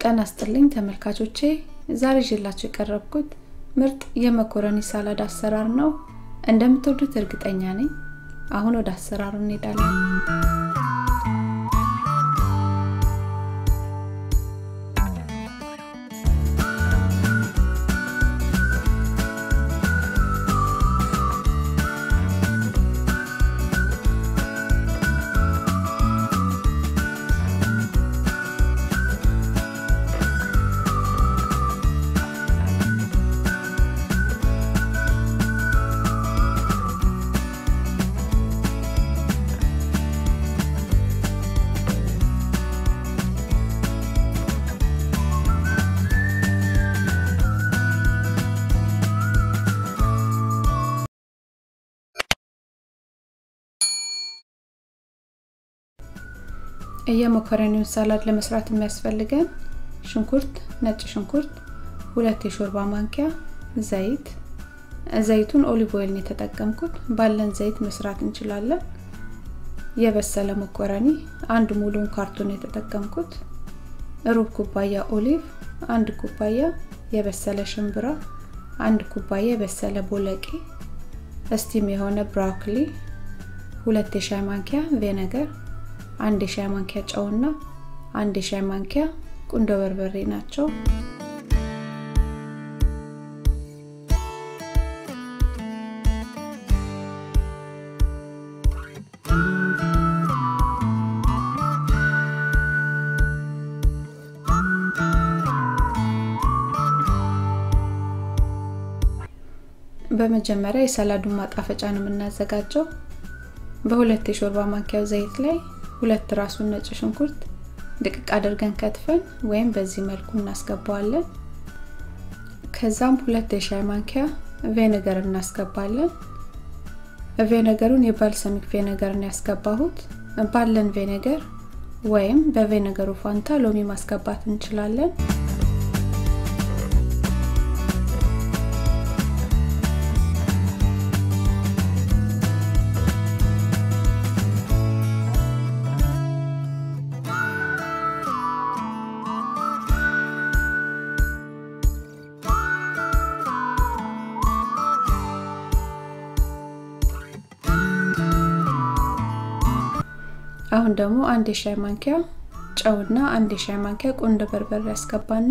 ጤና ይስጥልኝ ተመልካቾቼ ዛሬ ይዤላችሁ የቀረብኩት ምርጥ የመኮረኒ ሳላድ አሰራር ነው። እንደምትወዱት እርግጠኛ ነኝ። አሁን ወደ አሰራሩ እንሄዳለን። የመኮረኒውን salad ለመስራት የሚያስፈልገን ሽንኩርት፣ ነጭ ሽንኩርት፣ ሁለት የሾርባ ማንኪያ ዘይት። ዘይቱን olive oil ነው የተጠቀምኩት። ባለን ዘይት መስራት እንችላለን። የበሰለ መኮረኒ አንድ ሙሉን ካርቶን የተጠቀምኩት። ሩብ ኩባያ olive፣ አንድ ኩባያ የበሰለ ሽምብራ፣ አንድ ኩባያ የበሰለ ቦለቄ፣ steam የሆነ ብሮኮሊ፣ ሁለት የሻይ ማንኪያ ቬነገር አንድ የሻይ ማንኪያ ጨውና አንድ የሻይ ማንኪያ ቁንዶ በርበሬ ናቸው። በመጀመሪያ የሰላዱን ማጣፈጫ ነው የምናዘጋጀው። በሁለት የሾርባ ማንኪያው ዘይት ላይ ሁለት ራሱን ነጭ ሽንኩርት ድቅቅ አድርገን ከትፈን ወይም በዚህ መልኩ እናስገባዋለን። ከዛም ሁለት የሻይ ማንኪያ ቬነገር እናስገባለን። ቬነገሩን የባልሰሚክ ቬነገር ነው ያስገባሁት። ባለን ቬነገር ወይም በቬነገሩ ፋንታ ሎሚ ማስገባት እንችላለን። አሁን ደግሞ አንድ የሻይ ማንኪያ ጨውና አንድ የሻይ ማንኪያ ቁንዶ በርበሬ ያስገባና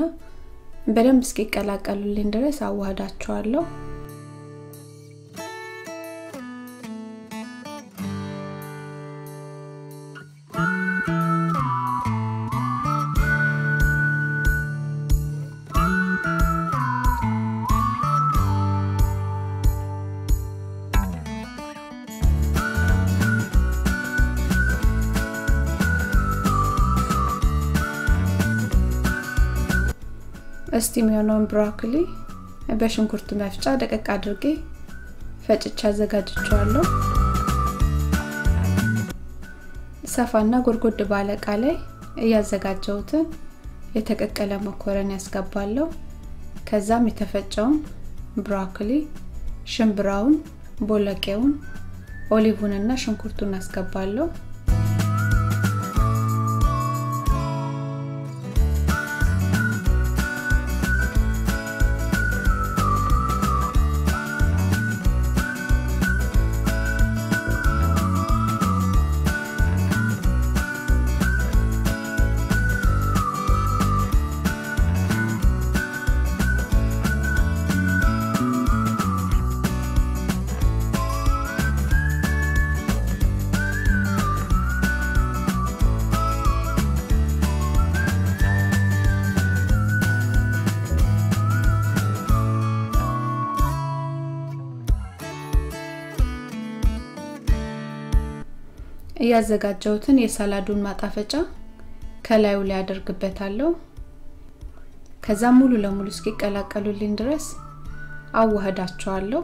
በደንብ እስኪቀላቀሉልኝ ድረስ አዋህዳቸዋለሁ። እስቲም የሆነውን ብሮኮሊ በሽንኩርት መፍጫ ደቀቅ አድርጌ ፈጭቼ አዘጋጅቼዋለሁ። ሰፋና ጎድጎድ ባለ እቃ ላይ እያዘጋጀሁትን የተቀቀለ መኮረኒ ያስገባለሁ። ከዛም የተፈጨውን ብሮኮሊ፣ ሽምብራውን፣ ቦለቄውን፣ ኦሊቭንና ሽንኩርቱን አስገባለሁ። እያዘጋጀሁትን የሰላዱን ማጣፈጫ ከላዩ ላይ አደርግበታለሁ። ከዛ ሙሉ ለሙሉ እስኪቀላቀሉልኝ ድረስ አዋህዳቸዋለሁ።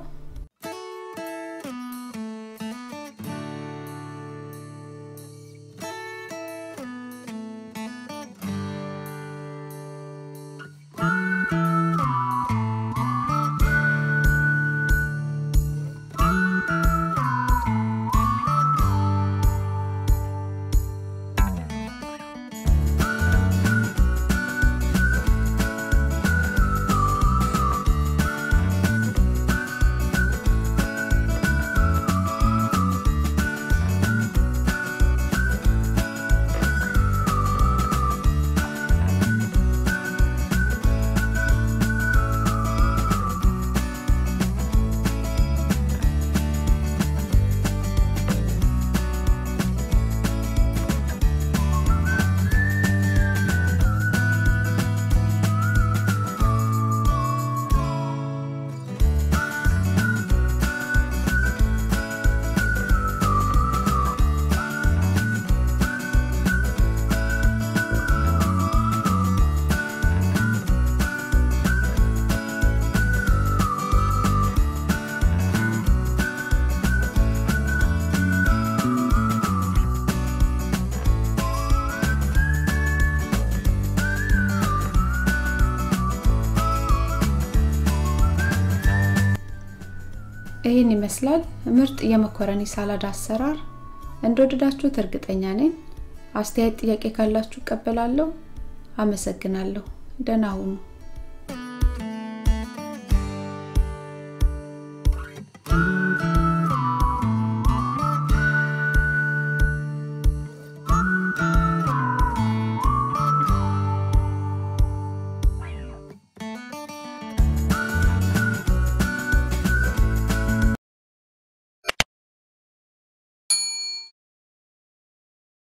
ይህን ይመስላል ምርጥ የመኮረኒ ሳላድ አሰራር። እንደወደዳችሁት እርግጠኛ ነኝ። አስተያየት፣ ጥያቄ ካላችሁ እቀበላለሁ። አመሰግናለሁ። ደህና ሁኑ።